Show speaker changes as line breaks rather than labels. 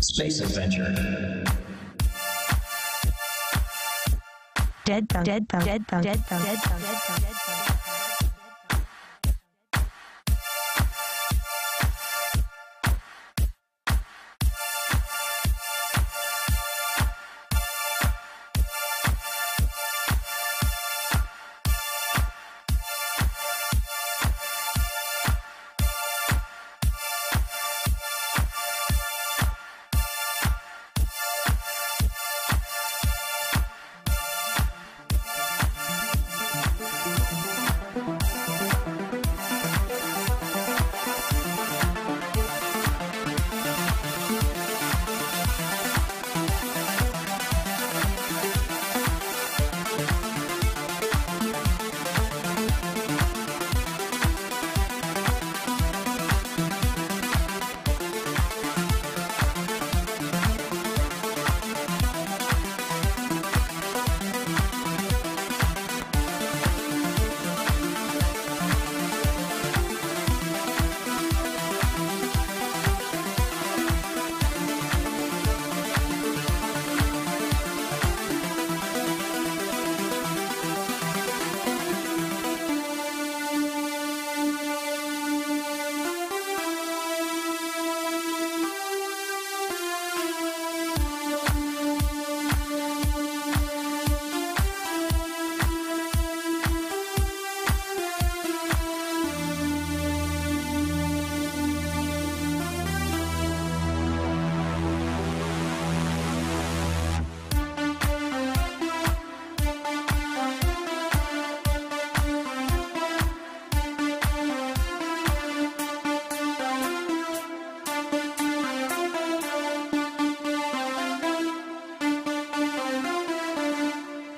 Space Adventure.
Dead dead dead dead dead dead.